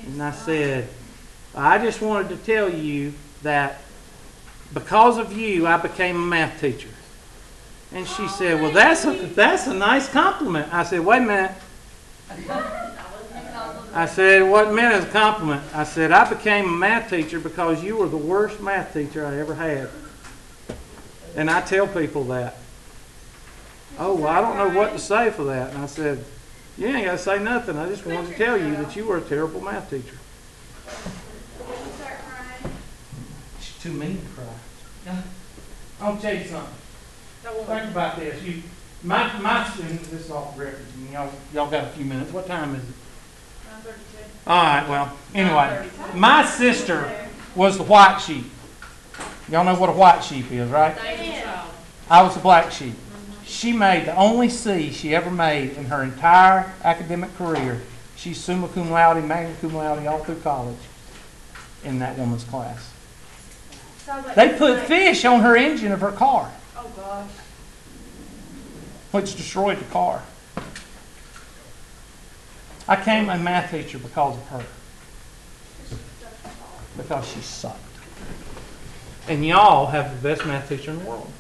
And I said, I just wanted to tell you that because of you, I became a math teacher. And she said, Well, that's a, that's a nice compliment. I said, Wait a minute. I said, what meant as a compliment. I said, I became a math teacher because you were the worst math teacher I ever had. And I tell people that. Oh, well, I don't know what to say for that. And I said, you ain't got to say nothing. I just wanted to tell you that you were a terrible math teacher. She's too mean to cry. I'll tell you something. Think about this. You, my, my students, this is off record. Y'all, y'all got a few minutes. What time is it? All right, well, anyway, my sister was the white sheep. Y'all know what a white sheep is, right? I was the black sheep. She made the only C she ever made in her entire academic career. She's summa cum laude, magna cum laude, all through college in that woman's class. They put fish on her engine of her car, Oh, gosh. which destroyed the car. I became a math teacher because of her. because she sucked. And y'all have the best math teacher in the world.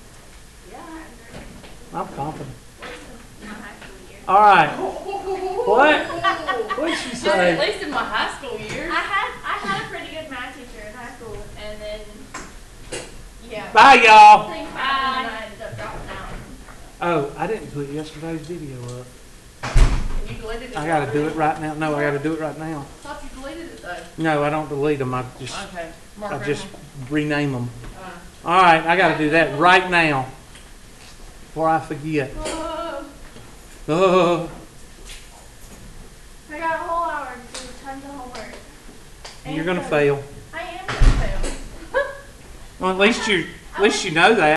Yeah, I agree. I'm confident. My high school year. All right. What? What did she say? At least in my high school years. I had, I had a pretty good math teacher in high school, and then, yeah. Bye, y'all. Things happened I ended up dropping out. Oh, I didn't put yesterday's video up. You deleted it. I got to do it right now. No, I got to do it right now. Thought you deleted it though. No, I don't delete them. I just, Okay. Mark I just one. rename them. Uh, All right, I got to do that right now before I forget. Oh, Oh, I got a whole hour to do tons of homework. And you're gonna fail. I am gonna fail. Well, at least you, at least you know that.